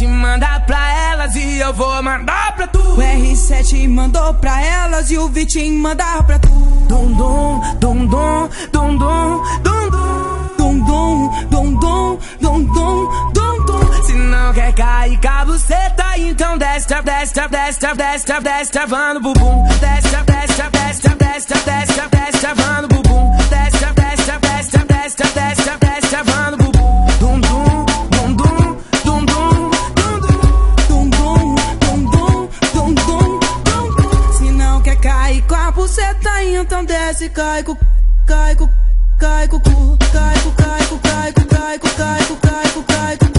R7 manda pra elas e eu vou mandar pra tu. O R7 mandou pra elas e o Vitim mandar pra tu. Dum dum, dum dum, dum dum, dum dum, dum dum, dum dum, dom dom, dom Se não quer cair cabo tá então desta, desta, desta, desta, desta, desce, travando bumbum. Desce, desta, desta, desta, desta, desce, travando bumbum. Cair com a buceta, então desce, cai com, cai com, cai com, cai com, cai com, cai com, cai com, cai com, cai com, cai com.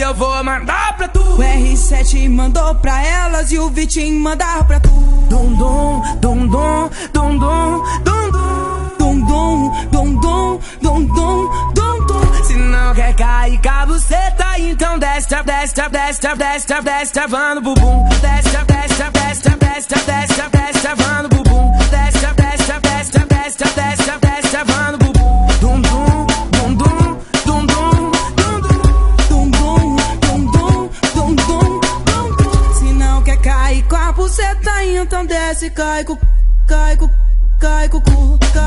Eu vou mandar pra tu. O R7 mandou pra elas e o Vitinho mandar pra tu. Dum dum, dum dum, dum dum, dum dum, dum dum, dum dum, dum dum, dum Se não quer cair com a buceta, então desce, desce, desce, desce, travando bumbum. Desce, desce, desce, desce, desce, desce, travando cai com, cai com, cai com, cai com, cai com, cai com, cai